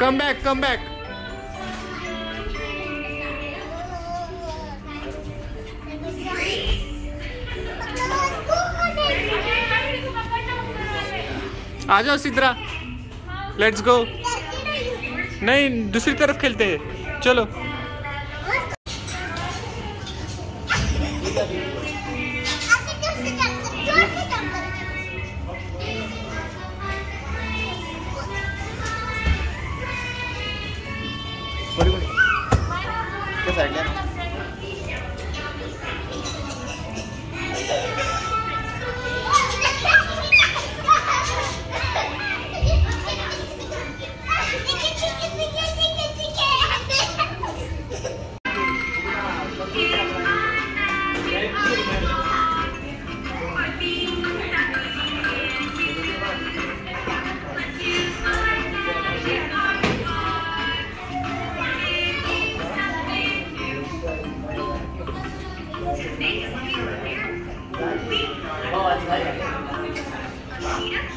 Come back come back आ जाओ Sidra let's go नहीं, दूसरी तरफ़ खेलते हैं। चलो। साइडला Thanks, here. Oh, that's like.